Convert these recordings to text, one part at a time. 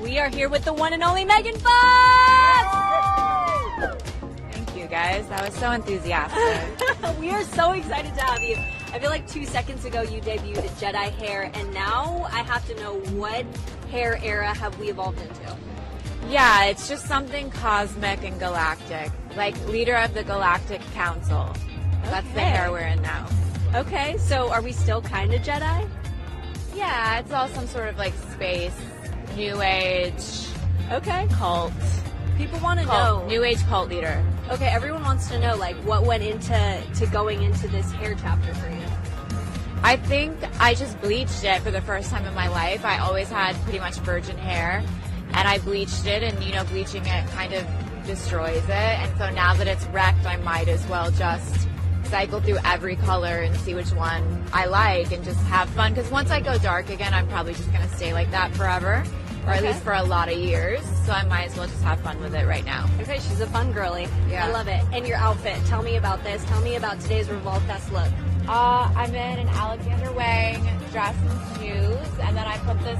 We are here with the one and only Megan Fox! Thank you guys. That was so enthusiastic. we are so excited to have you. I feel like two seconds ago you debuted Jedi hair, and now I have to know what hair era have we evolved into? yeah, it's just something cosmic and galactic. Like leader of the Galactic Council. That's the hair we're in now. Okay, so are we still kind of Jedi? Yeah, it's all some sort of like space, new age, Okay. cult. People want to know. new age cult leader. Okay, everyone wants to know like what went into to going into this hair chapter for you. I think I just bleached it for the first time in my life. I always had pretty much virgin hair, and I bleached it, and you know, bleaching it kind of destroys it. And so now that it's wrecked, I might as well just cycle through every color and see which one I like and just have fun. Because once I go dark again, I'm probably just going to stay like that forever, or at least for a lot of years. So I might as well just have fun with it right now. Okay, she's a fun girly. Yeah. I love it. And your outfit. Tell me about this. Tell me about today's Revolve Fest look. Uh, I'm in an Alexander Wang dress and shoes, and then I put this.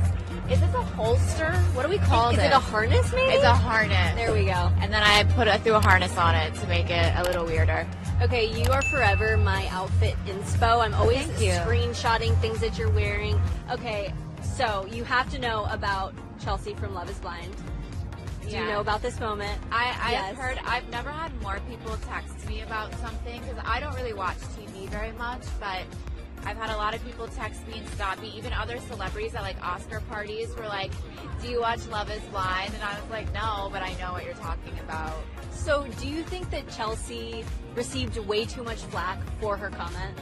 Is this a holster? What do we call Is this? it a harness maybe? It's a harness. There we go. And then I put a, threw a harness on it to make it a little weirder. Okay, you are forever my outfit inspo. I'm always thank you. screenshotting things that you're wearing. Okay, so you have to know about Chelsea from Love is Blind. Do you know about this moment? I, I've Yes. heard, I've never had more people text me about something because I don't really watch TV very much, but I've had a lot of people text me and stop me. Even other celebrities at like Oscar parties were like, Do you watch Love is Blind? And I was like, No, but I know what you're talking about. So, do you think that Chelsea received way too much flack for her comment,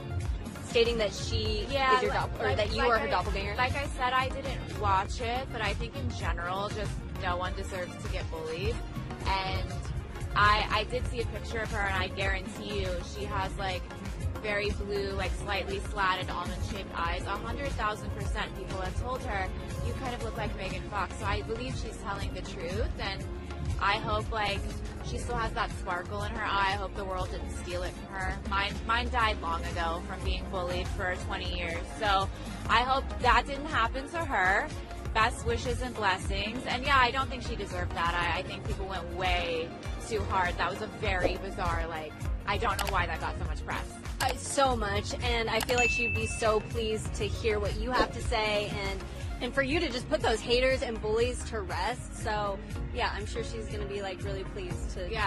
stating that she is your like- dopp- or like- that you like are her I- doppelganger? Like I said, I didn't watch it, but I think in general, just no one deserves to get bullied. And I, I did see a picture of her, and I guarantee you, she has like very blue, like slightly slatted almond-shaped eyes. A hundred thousand percent people have told her you kind of look like Megan Fox. So I believe she's telling the truth, and I hope like she still has that sparkle in her eye. I hope the world didn't steal it from her. Mine, mine died long ago from being bullied for 20 years. So I hope that didn't happen to her. Best wishes and blessings. And yeah, I don't think she deserved that. I, I think people went way too hard. That was a very bizarre, like, I don't know why that got so much press. Uh, so much, and I feel like she'd be so pleased to hear what you have to say and and for you to just put those haters and bullies to rest. So yeah, I'm sure she's gonna be like really pleased to Yeah.